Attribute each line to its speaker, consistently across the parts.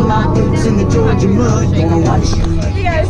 Speaker 1: my in the Georgia mud. Gonna watch you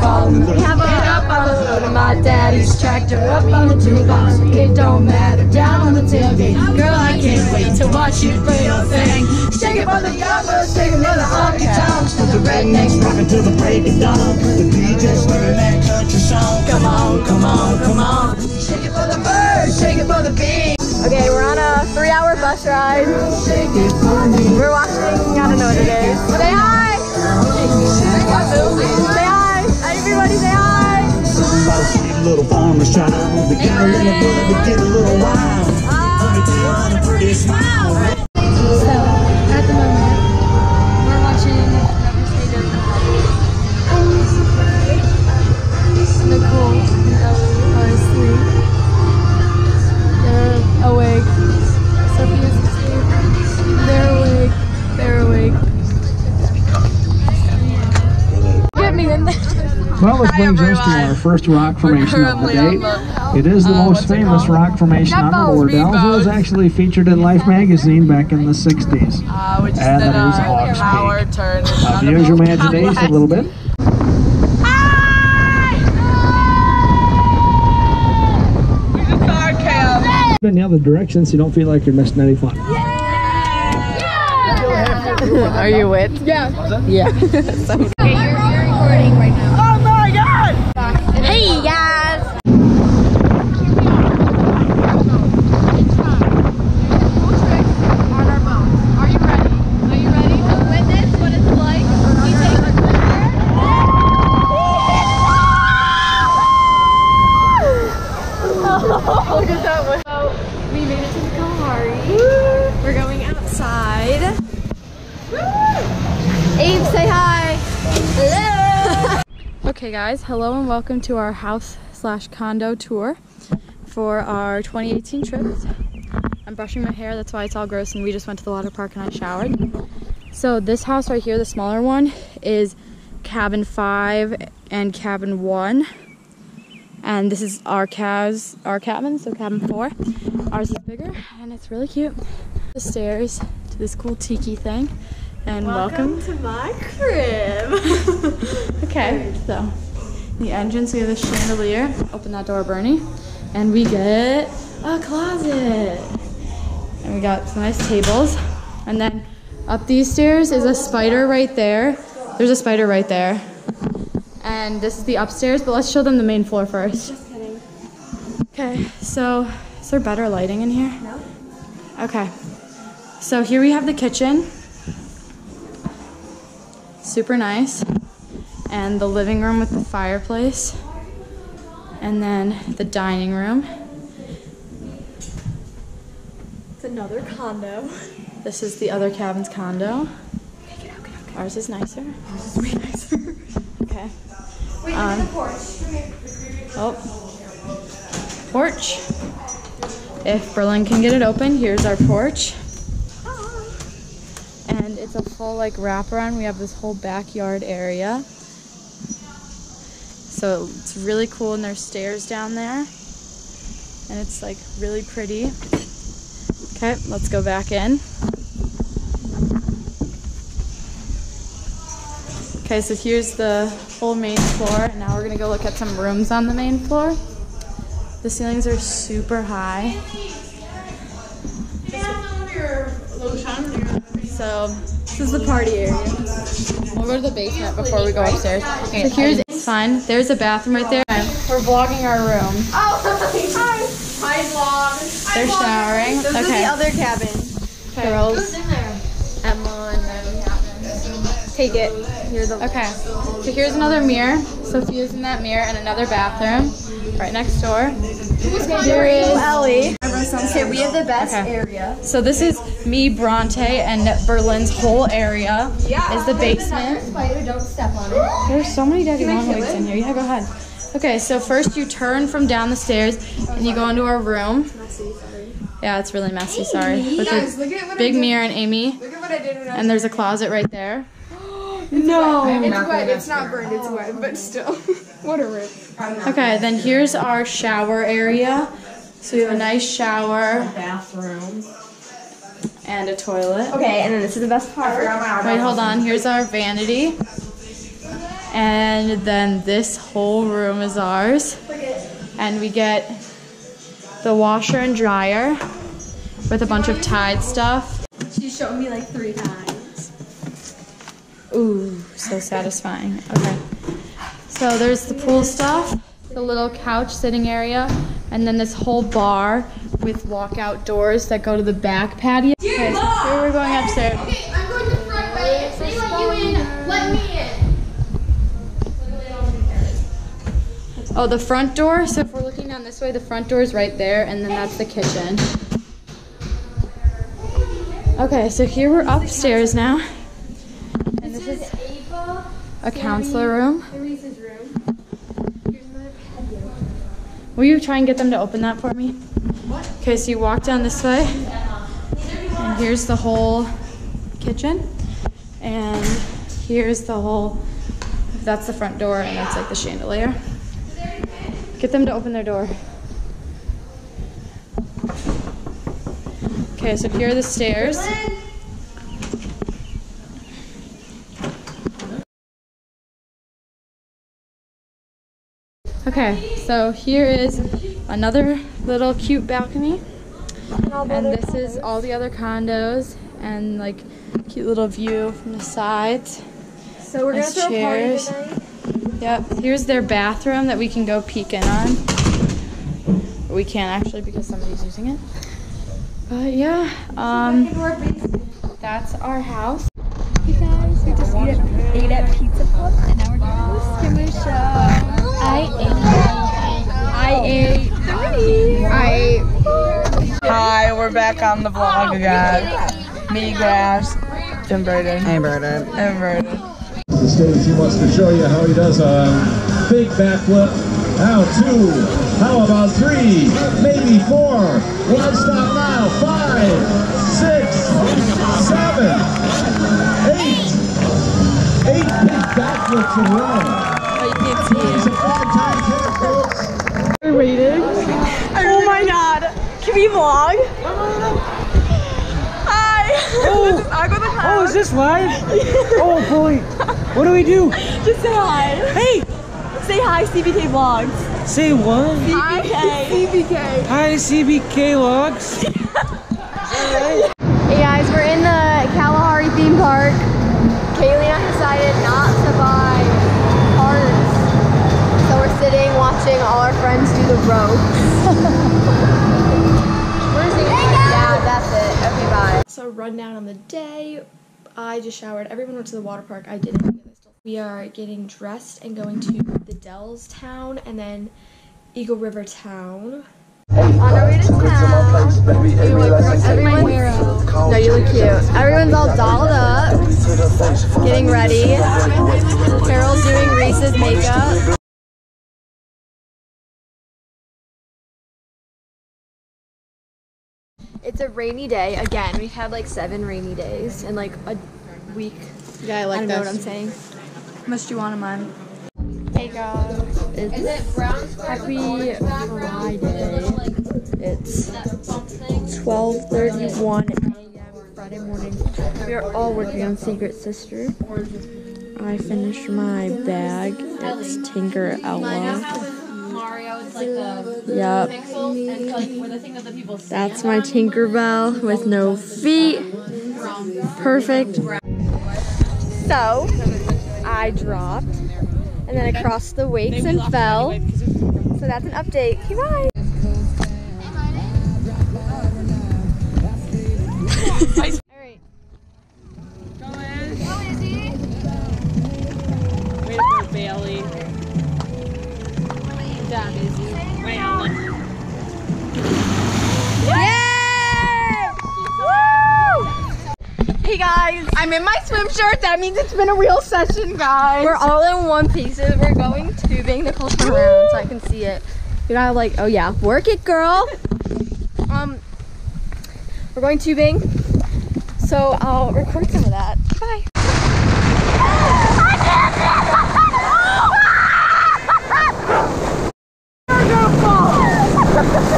Speaker 1: fall in the We have a up on the hood of my daddy's tractor, up on the toolbox. It don't matter, down on the tailgate. Girl, I can't wait to watch you play your thing. Shake it for the youngers, shake it for the honky tonks. For the rednecks rockin' till the break of dawn. The DJ's that country song. Come on, come on, come on. Shake it for the birds, shake it for the bees.
Speaker 2: Okay, we're on a three-hour bus ride.
Speaker 1: Shake it for me.
Speaker 2: We're watching, I don't know what it is.
Speaker 1: Little farmers move the girl in the blood to get a little wild. Only two on a pretty smile.
Speaker 2: So, at the moment, we're watching. Nicole and Ellie are asleep.
Speaker 3: Well, this brings us to our first rock formation of the day. It is the most famous rock formation on the Lower Dell. It was actually featured in Life magazine back in the 60s.
Speaker 4: Uh, which
Speaker 3: And
Speaker 4: then
Speaker 3: that is
Speaker 4: our
Speaker 3: Hawks
Speaker 4: power
Speaker 3: Peak.
Speaker 4: turn.
Speaker 3: Uh, use your imagination a little bit.
Speaker 4: We just saw our cam.
Speaker 3: In the other direction so you don't feel like you're missing any fun. Yeah!
Speaker 2: Are you wet? Yeah. Yeah.
Speaker 4: Oh my god!
Speaker 2: hey guys!
Speaker 5: Are you ready? Are you ready to witness what it's like? He takes
Speaker 2: Look at that one. So, we made it to the Kalahari. We're going outside. Abe, say hi. Hello. okay, guys. Hello and welcome to our house slash condo tour for our 2018 trip. I'm brushing my hair. That's why it's all gross. And we just went to the water park and I showered. So this house right here, the smaller one, is cabin five and cabin one and this is our calves our cabin so cabin four ours is bigger and it's really cute the stairs to this cool tiki thing and welcome, to my crib okay so the entrance we have a chandelier open that door bernie and we get a closet and we got some nice tables and then up these stairs is a spider right there there's a spider right there and this is the upstairs, but let's show them the main floor first. Just kidding. Okay, so is there better lighting in here? No. Okay. So here we have the kitchen. Super nice. And the living room with the fireplace. And then the dining room.
Speaker 5: It's another condo.
Speaker 2: This is the other cabin's condo. Ours is nicer. Ours is way nicer. okay. Um, oh. Porch. If Berlin can get it open, here's our porch. And it's a full like wraparound. We have this whole backyard area. So it's really cool and there's stairs down there. And it's like really pretty. Okay, let's go back in. Okay, so here's the whole main floor. Now we're gonna go look at some rooms on the main floor. The ceilings are super high. So this is the party area. We'll go to the basement before we go upstairs. So here's it's fine. There's a bathroom right there. We're vlogging our room.
Speaker 5: Oh, hi. Hi, vlog.
Speaker 2: They're showering.
Speaker 5: Those are the
Speaker 2: Okay.
Speaker 5: other cabin.
Speaker 2: Girls.
Speaker 5: Emma and then Take it. Here's the
Speaker 2: Okay. So here's another mirror. Sophia's in that mirror and another bathroom right next door. Here is
Speaker 5: Ellie. Okay, we have the best
Speaker 2: Okay.
Speaker 5: area.
Speaker 2: So this is me, Bronte, and Berlin's whole area is the basement.
Speaker 5: Spider, don't step on it.
Speaker 2: There's so many daddy long legs in here. Yeah, go ahead. Okay, so first you turn from down the stairs and you go into our room. Yeah, it's really messy. Sorry. With
Speaker 5: Guys,
Speaker 2: a
Speaker 5: look at what
Speaker 2: big mirror and Amy,
Speaker 5: Look at what I did when I
Speaker 2: and there's a closet right there.
Speaker 5: No. It's wet. It's not burned. It's wet, but still. what a rip.
Speaker 2: Okay, then here's our shower area. So we have a nice shower.
Speaker 4: Bathroom.
Speaker 2: and a toilet.
Speaker 5: Okay, and then this is the best part.
Speaker 2: Wait, hold on. Here's our vanity. And then this whole room is ours. And we get the washer and dryer with a bunch of Tide stuff.
Speaker 5: She showed me like three times.
Speaker 2: Ooh, so satisfying. Okay. So there's the pool stuff, the little couch sitting area, and then this whole bar with walkout doors that go to the back patio. Okay, so here we're going upstairs.
Speaker 6: Okay, I'm going to front way. If they let you in, let me in.
Speaker 2: Oh, the front door. So if we're looking down this way, the front door is right there, and then that's the kitchen. Okay, so here we're upstairs now. And this is a counselor room. Will you try and get them to open that for me? Okay, so you walk down this way, and here's the whole kitchen, and here's the whole. That's the front door, and that's like the chandelier. Get them to open their door. Okay, so here are the stairs. Okay, so here is another little cute balcony. And this is all the other condos and like cute little view from the sides.
Speaker 5: So we're gonna
Speaker 2: Nice
Speaker 5: throw a party tonight.
Speaker 2: Yep, here's their bathroom that we can go peek in on. We can't actually because somebody's using it. But yeah, um, that's our house.
Speaker 5: Hey guys, we just ate at, ate at
Speaker 4: back on the vlog again. Me, Grass, and Braden. Hey, Braden. And Braden.
Speaker 7: the stage. He wants to show you how he does a big backflip. Now two. How about three? Maybe four. One stop now. Five, six, seven, eight. Eight big backflips in a row. He's a five-time hit, folks.
Speaker 1: Oh my god. Can we vlog? Hi. Oh, I go the
Speaker 8: Oh, is this live? oh boy. What do we do?
Speaker 1: Just say hi.
Speaker 8: Hey,
Speaker 1: Say hi, CBK Vlogs.
Speaker 8: say what?
Speaker 1: CBK. CBK.
Speaker 8: Hi, CBK Vlogs.
Speaker 5: Hey guys, we're in the Kalahari theme park. Kaylee and I decided not to buy cards. So we're sitting watching all our friends do the ropes. Where's the Yeah, that's it. Okay, bye.
Speaker 1: So rundown on the day. I just showered. Everyone went to the water park. I didn't. because I still- We are getting dressed and going to the Dells town and then Eagle River town.
Speaker 5: On our way to town. Everyone's, no, you look cute. Everyone's all dolled up, getting ready. Carol's doing Reese's makeup. It's a rainy day again. We've had like seven rainy days in like a week.
Speaker 2: Yeah, I
Speaker 5: I
Speaker 2: like
Speaker 5: don't know what. I'm saying.
Speaker 2: How much do you want of mine?
Speaker 5: Hey guys, it's happy Friday. It's 12:31 a.m. Friday morning. We are all working on Secret Sister. I finished my bag. It's Tinker Ella. Yep. That's my Tinkerbell with no feet. Perfect. So, I dropped and then I crossed the weights and fell. So that's an update. Bye. In my swim shorts. That means it's been a real session, guys. We're all in one pieces. We're going tubing. Nicole, turn around so I can see it. You gotta like, oh yeah, work it, girl. Um, we're going tubing. So I'll record some of that. Bye.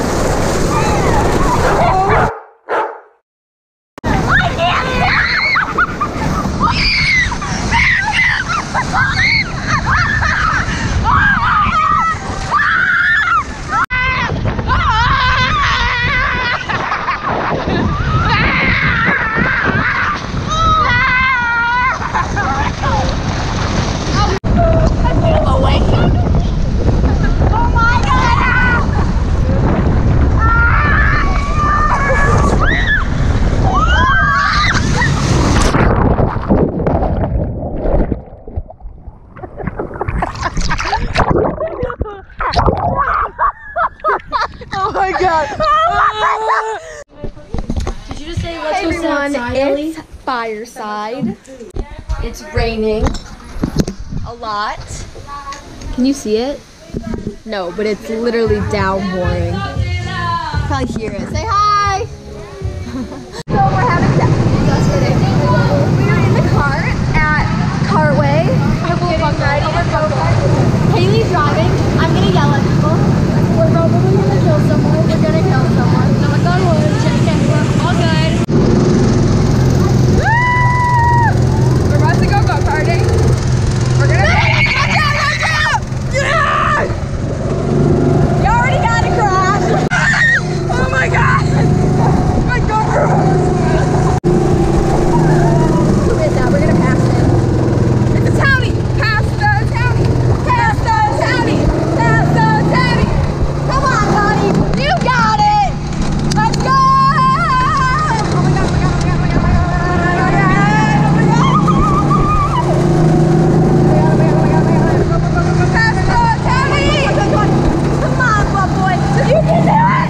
Speaker 5: fireside. It's raining a lot. Can you see it? No, but it's literally downpouring. Probably hear it. Say hi. so we're having. Just kidding. We are in the car at Cartway. Getting ready to go. Haley's driving. I'm gonna yell at people. We're probably gonna kill someone. We're gonna kill someone. No my god, wood. Okay, we're all good. We're about to go go karting. We're gonna. Watch out! Watch out! Yeah! You already got a crash. oh my god! My GoPro. Who is that? We're gonna pass it. It's a townie. Pass the townie. Pass the townie. Pass the townie. Come on, Connie. You got it. Let's go. Oh my god! Oh my god! Oh my god! Oh my god! Oh my god! Oh my god! Come on, butt boy. You can do it.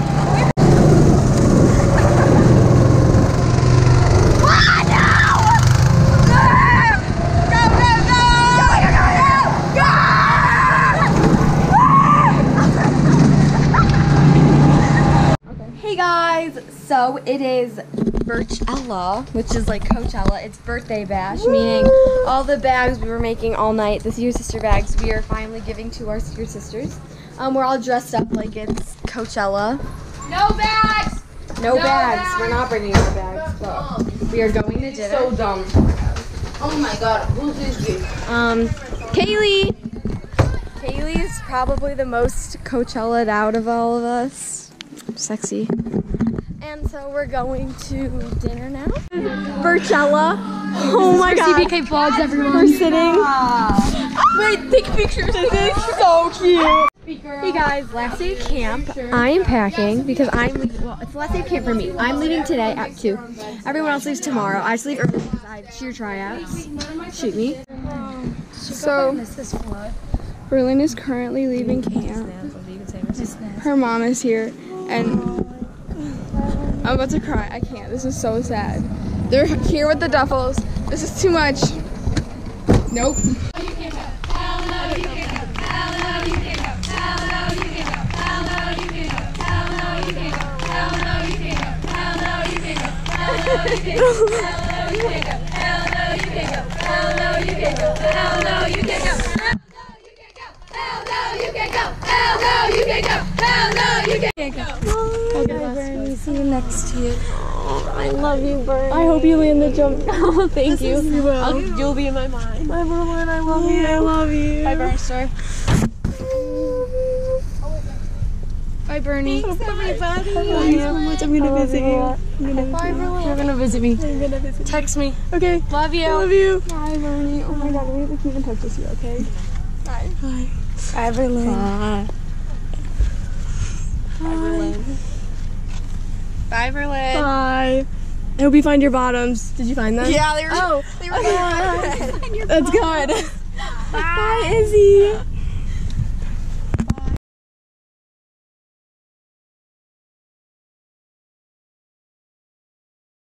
Speaker 5: Ah, no! Go, go, go! Go, Hey guys, so it is Birchella, which is like Coachella. It's birthday bash, meaning all the bags we were making all night, the Secret Sister bags, we are finally giving to our Secret Sisters. Um, we're all dressed up like it's Coachella.
Speaker 9: No bags!
Speaker 5: No, bags. We're not bringing our bags, but we are going to dinner.
Speaker 4: So dumb. Oh my god, who's this?
Speaker 5: Um, Kaylee. Kaylee's probably the most Coachella'd out of all of us. Sexy. And so we're going to dinner now. Birchella. Oh my god.
Speaker 1: CBK vlogs, everyone.
Speaker 5: We're sitting. Wait, take pictures. This is so cute. Hey guys, last day of camp. I am packing because I'm leaving. Well, it's the last day of camp for me. I'm leaving today at 2. Everyone else leaves tomorrow. I sleep early because I have cheer tryouts. Shoot me. So, Berlin is currently leaving camp. Her mom is here, and I'm about to cry. I can't. This is so sad. They're here with the duffels. This is too much. Nope. See you next year. I love you, Bern. I hope you land the jump. Oh, thank you. You will.
Speaker 4: Um, you'll be in my mind.
Speaker 5: My Berlin, I love you. I love you.
Speaker 4: Bye, Bernster.
Speaker 5: Bye, Bernie.
Speaker 4: Bye, so much. I'm gonna visit you.
Speaker 5: Bye, Berlin.
Speaker 4: You're gonna visit me. I'm gonna visit Text me.
Speaker 5: Okay.
Speaker 4: Love you.
Speaker 5: Love you. Bye, Bernie. Oh my god, we have to keep in touch with you, okay? Bye. Bye. Bye, Berlin.
Speaker 4: Bye.
Speaker 5: Bye.
Speaker 4: Bye, Berlin.
Speaker 5: Bye. I hope you find your bottoms. Did you find them?
Speaker 4: Yeah, they were.
Speaker 5: Oh,
Speaker 4: they were
Speaker 5: that's good. Bye, Izzy.